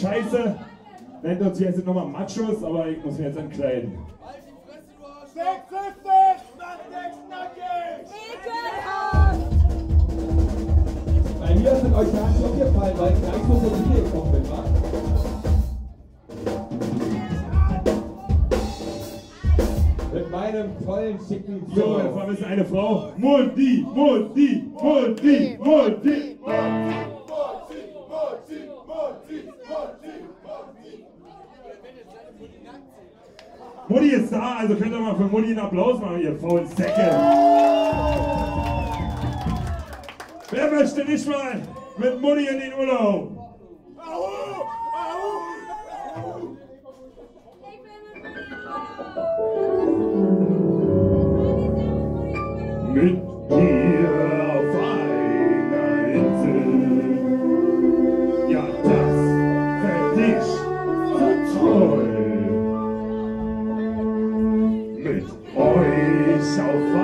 Scheiße. Nennt uns jetzt nochmal Machos, aber ich muss mir jetzt entkleiden. Halt die Fresse, du Arsch! 650! Mach dich nackig! Ekelhaft! Bei mir sind euch gar nicht aufgefallen, weil ich gar nicht so Tür gekommen bin, wa? einem vollen, schicken Bio. So, wir vermissen eine Frau. Mutti, Mutti, Mutti, Mutti. Mutti, Mutti, Mutti, Mutti, Mutti. Mutti ist da, also könnt ihr mal für Mutti einen Applaus machen, ihr faulen Säcke. Wer möchte nicht mal mit Mutti in den Urlaub? Au, au, au. mit mir auf einer Ja, das fänd ich so. Mit euch auf